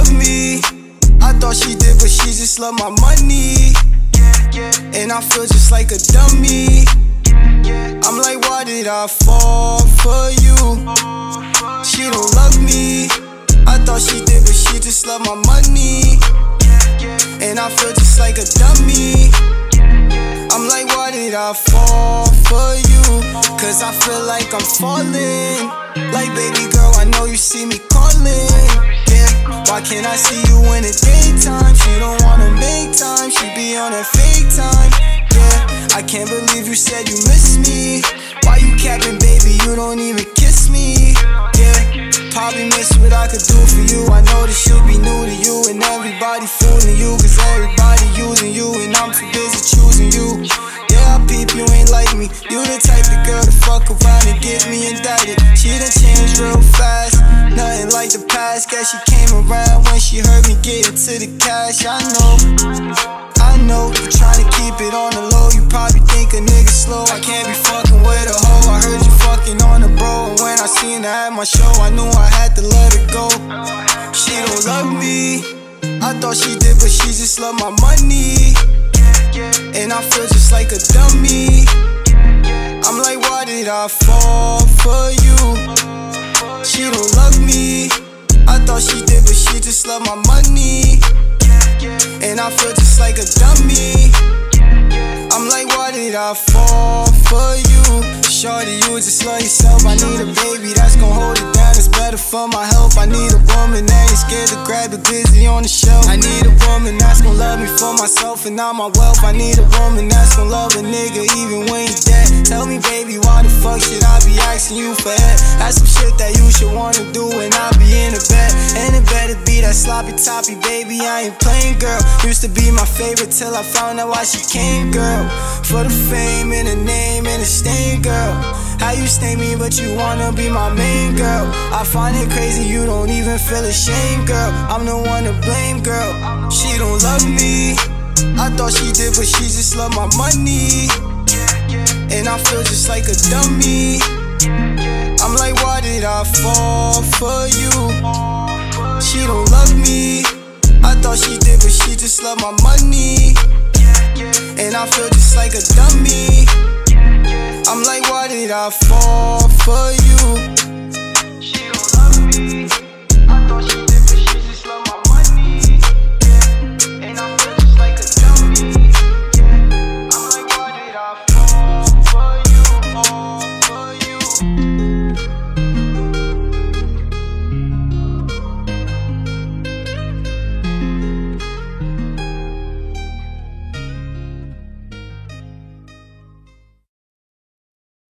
love me. I thought she did, but she just love my money. And I feel just like a dummy. I'm like, why did I fall for you? She don't love me. I thought she did, but she just love my money. And I feel just like a dummy. I fall for you? Cause I feel like I'm falling. Like, baby girl, I know you see me calling. Yeah, why can't I see you in the daytime? She don't wanna make time, she be on her fake time. Yeah, I can't believe you said you miss me. Why you capping, baby? You don't even kiss me. Yeah, probably miss what I could do for you. I you ain't like me. You the type of girl to fuck around and get me indicted. She done changed real fast. Nothing like the past. Guess she came around when she heard me get into the cash. I know, I know. You tryna keep it on the low. You probably think a nigga slow. I can't be fucking with a hoe. I heard you fucking on the bro. And when I seen her at my show, I knew I had to let her go. She don't love me. Thought she did, but she just love my money. And I feel just like a dummy. I'm like, why did I fall for you? She don't love me. I thought she did, but she just love my money. And I feel just like a dummy. I'm like, why did I fall for you? Shorty, you just love yourself. I need a baby that's for my help. I need a woman that ain't scared to grab it busy on the shelf. I need a woman that's gon' love me for myself and not my wealth. I need a woman that's gon' love a nigga even when he dead. Tell me, baby, why the fuck should I be asking you for help? That's some shit that you should wanna do when I be in the bed. And it better be that sloppy toppy, baby. I ain't playing, girl. Used to be my favorite till I found out why she came, girl. For the fame and the name and the stain, girl. How you stay me, but you wanna be my main girl. I find it crazy, you don't even feel ashamed, girl. I'm the one to blame, girl. She don't love me. I thought she did, but she just love my money. And I feel just like a dummy. I'm like, why did I fall for you? She don't love me. I thought she did, but she just love my money. And I feel just like a dummy. I'm like, why I fall for you?